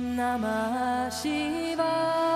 んなましは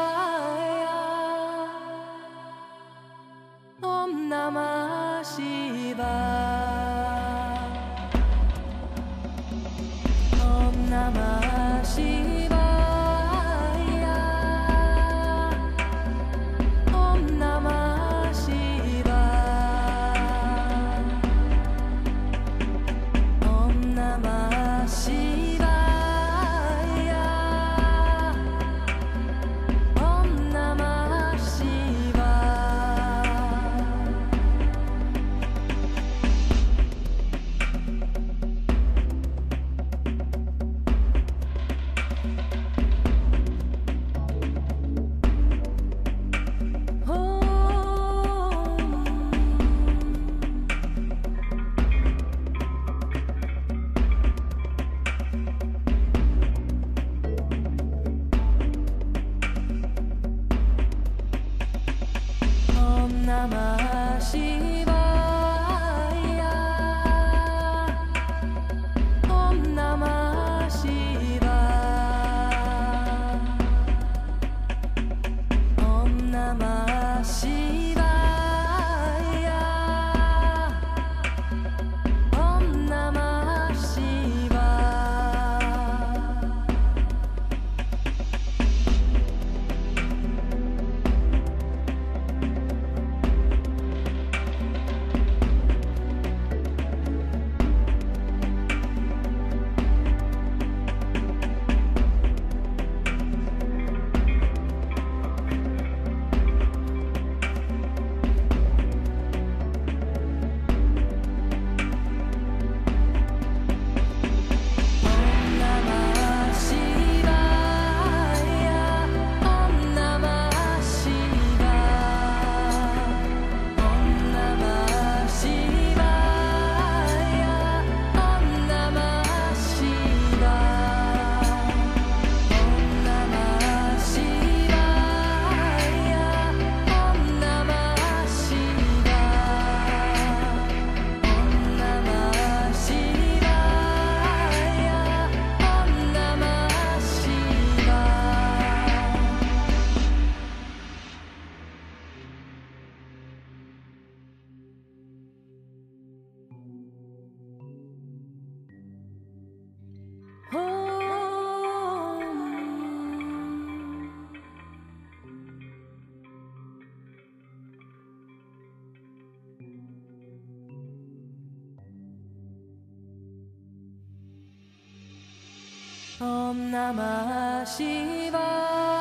んなまし場や。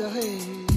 the hay.